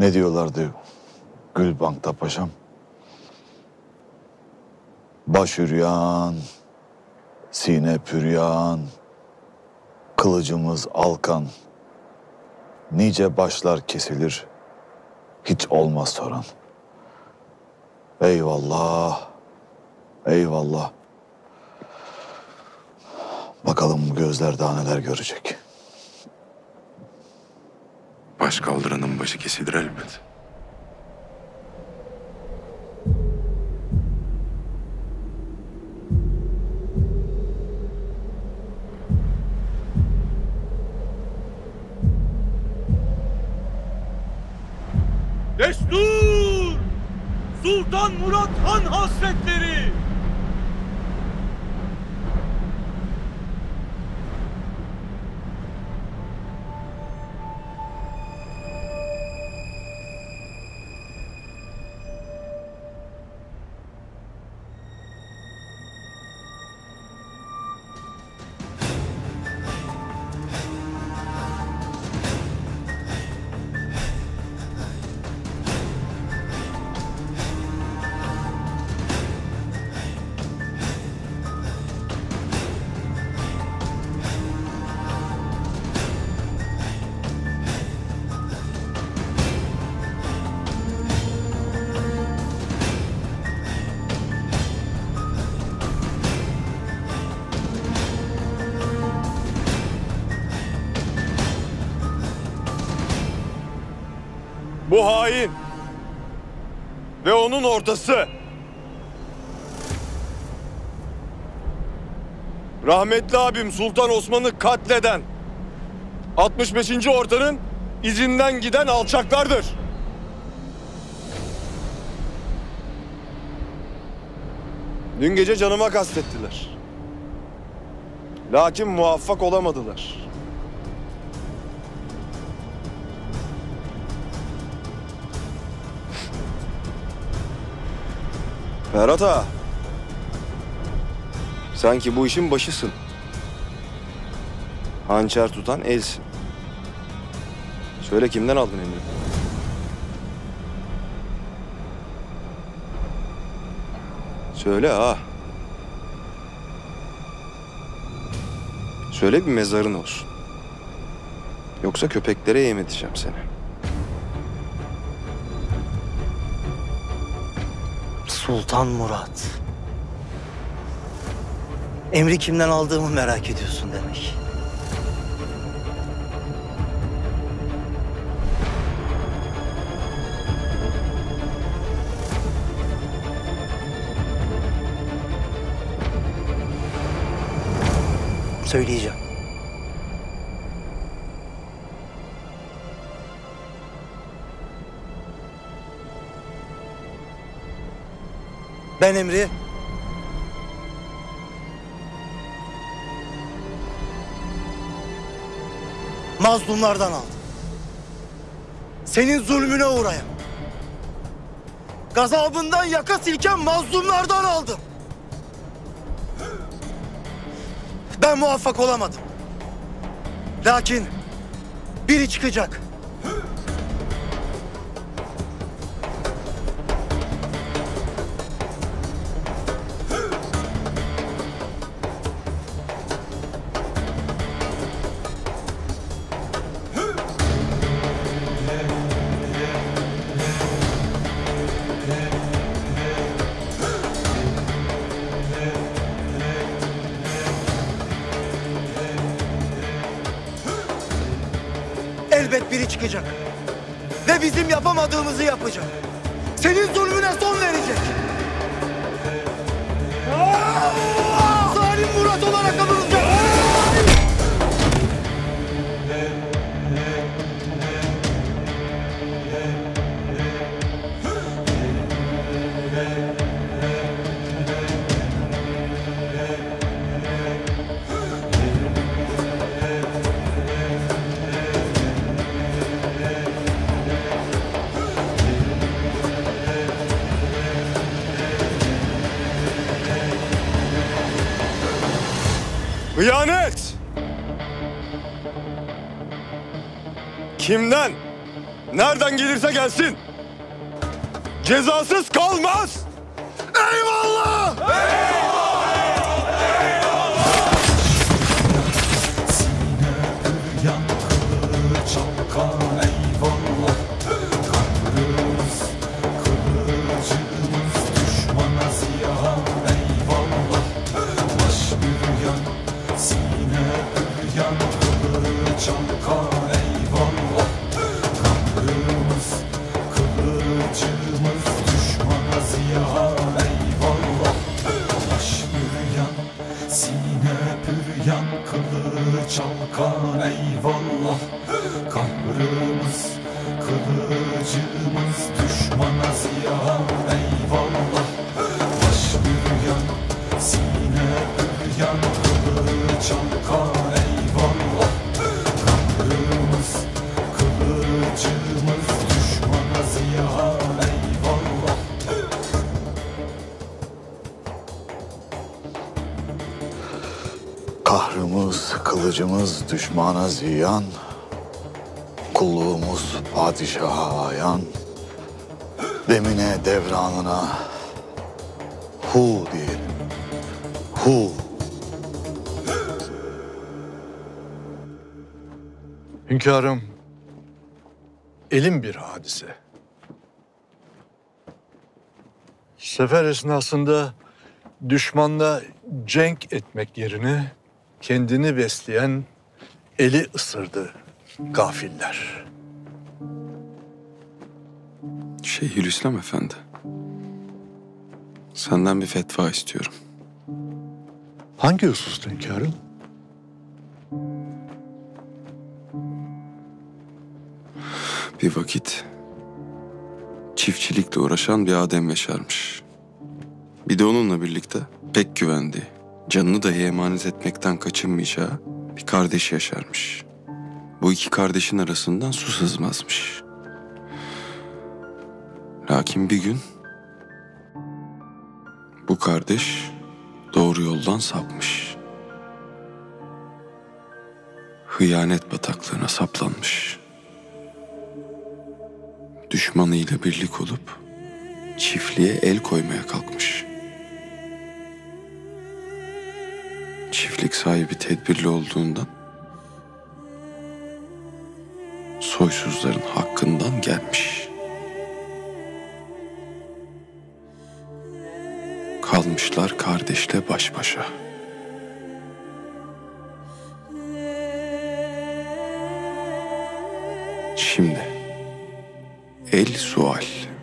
Ne diyorlardı Gülbank'ta paşam? Baş üryan, sine püryan, kılıcımız alkan. Nice başlar kesilir, hiç olmaz soran. Eyvallah, eyvallah. Bakalım bu gözler daha neler görecek. Baş kaldıranın başı kesilir elbet. Destur! Sultan Murat Han Hazretleri! Bu hain ve onun ortası. Rahmetli abim Sultan Osman'ı katleden 65. ortanın izinden giden alçaklardır. Dün gece canıma kastettiler. Lakin muvaffak olamadılar. Ferhat ağa. Sanki bu işin başısın. Hançer tutan elsin. Söyle kimden aldın emri? Söyle ha. Söyle bir mezarın olsun. Yoksa köpeklere yem edeceğim seni. Sultan Murat. Emri kimden aldığımı merak ediyorsun demek. Söyleyeceğim. Ben Emri. Mazlumlardan aldım. Senin zulmüne uğrayan. Gazabından yaka silken mazlumlardan aldım. Ben muvaffak olamadım. Lakin biri çıkacak. Elbet biri çıkacak. Ve bizim yapamadığımızı yapacak. Senin zulmüne son verecek. Zalim Murat olarak anılacak. Hıyanet! Kimden? nereden gelirse gelsin. Cezasız kalmaz. Eyvallah! Eyvallah. Kahrımız kılıcımız düşmana ziyan eyvallah kılıcımız düşmana ziyan. Kulluğumuz padişaha ayan. Demine devranına hu diyelim. Hu. Hünkârım, elim bir hadise. Sefer esnasında düşmanla cenk etmek yerine kendini besleyen eli ısırdı gafiller. Şeyhülislam Efendi. Senden bir fetva istiyorum. Hangi hususta hünkârım? Bir vakit çiftçilikle uğraşan bir Adem yaşarmış. Bir de onunla birlikte pek güvendiği, canını dahi emanet etmekten kaçınmayacağı bir kardeş yaşarmış. Bu iki kardeşin arasından su sızmazmış. Lakin bir gün bu kardeş doğru yoldan sapmış. Hıyanet bataklığına saplanmış düşmanıyla birlik olup çiftliğe el koymaya kalkmış. Çiftlik sahibi tedbirli olduğundan soysuzların hakkından gelmiş. Kalmışlar kardeşle baş başa. Şimdi El sual.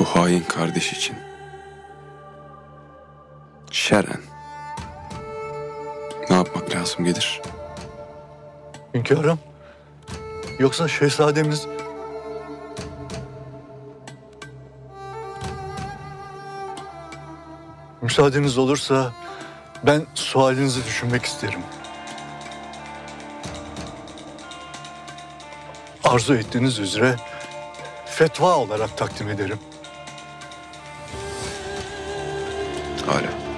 Bu hain kardeş için. Şeren. Ne yapmak lazım gelir? Hünkârım, yoksa şehzademiz Müsaadeniz olursa ben sualinizi düşünmek isterim. Arzu ettiğiniz üzere fetva olarak takdim ederim. Hala.